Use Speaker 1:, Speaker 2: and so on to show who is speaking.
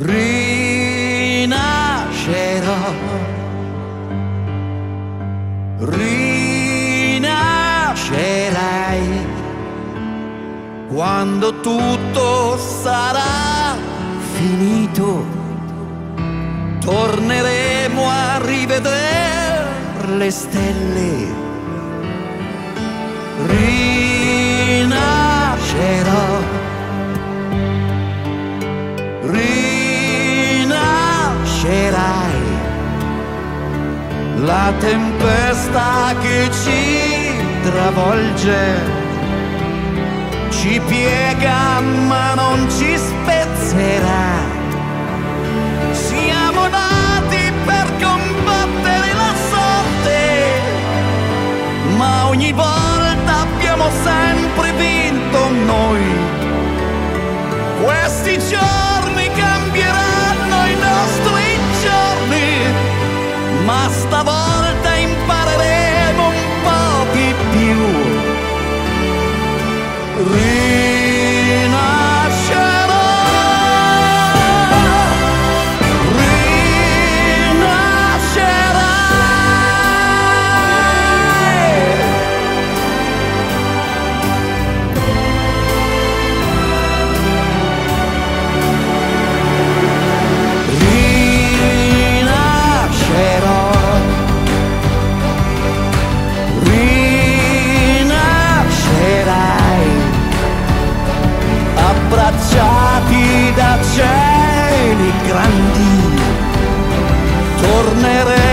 Speaker 1: rinascerò, rinascerai quando tutto sarà finito. Torneremo a rivedere le stelle. Rinascerò. La tempesta che ci travolge ci piega ma non ci spezzerà. Siamo nati per combattere la sorte, ma ogni volta abbiamo sempre vinto noi. Questi giorni cambieranno i nostri giorni, ma stavolta querer